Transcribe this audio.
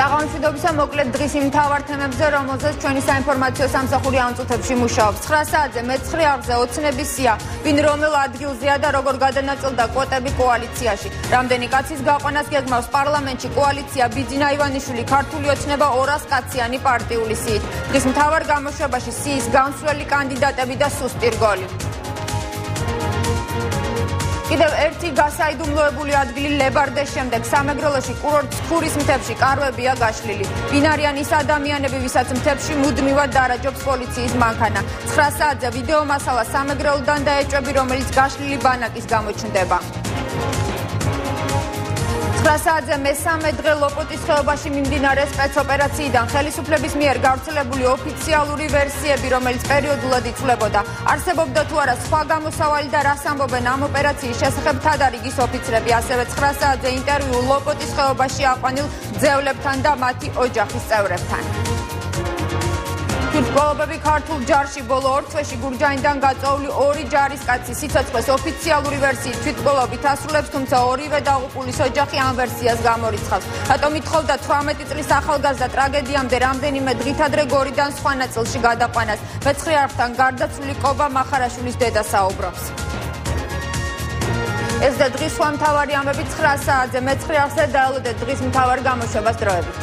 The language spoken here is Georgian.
საღამოშვიდობისა მოკლედ დღის იმ თავარ თემებზე, რომელზეც ჩვენი საინფორმაციო სამსახური ამ წუთებში მუშაობს. 9 საათზე მეცხრე აღზე ოცნების სია, ვინ რომელ ადგილზეა და როგორ გადანაწილდა კვოტები კოალიციაში. რამდენი კაცის გაყვანას გეგმავს პარლამენტში კოალიცია ბიძინა ივანიშვილი ქართული ოცნება 200 კაციანი პარტიული სიით. დღის მთავარ გამოშვებაში სიის განსვლელი კანდიდატები და სუსტი რგოლი. კიდევ ერთი გასაიდუმლოებული ადგილი ლებარდეს შემდეგ სამეგრელოში კურორტ ქურის მთებში კარვებია გაშლილი. ბინარიან ის ადამიანები, ვისაც მთებში მუდმივად დარაჯობს პოლიციის მანქანა. 9 საათზე ვიდეო მასალა სამეგრელოდან დაეჭვები, რომელიც გაშლილი ბანაკის გამოჩნდება. 9 საათზე მესამე დღე ლოპოტის ხეობაში მიმდინარე სპეცოპერაციიდან ხელისუფლების მიერ გავრცელებული ოფიციალური ვერსიები, რომელიც პერიოდულად იცვლებოდა, არსებობდა თუ არა სხვა გამოსავალი და რას ამბობენ ამ ოპერაციის შესახებ თადარიგის ოფიცრები, ასევე 9 საათზე ინტერვიუ ლოპოტის ხეობაში აყვანილ ძევლებთან და მათი ოჯახის წევრებთან. თვითმკვლელობები ქართულ ჯარში ბოლო ორ თვეში გურჯაანიდან გაწეული ორი ჯარისკაცი სიცოცხლეს ოფიციალური ვერსიით თვითმკვლელობით ასრულებს, თუმცა ორივე დაღუპულის ოჯახი ამ ვერსიას გამორიცხავს. რატომ ითხოვდა 18 წლის ახალგაზრდა ტრაგედიამდე რამდენიმე დღით ადრე გორიდან სხვა ნაწილში გადაყვანას? მეცხრე არხთან გარდაცვლილი კობა მახარაშვილის დედა საუბრობს. ეს და დღის სხვა მთავარი ამბები 9 საათზე მეცხრე არხზე დაელოდეთ დღის მთავარ გამოშვებას დროებით.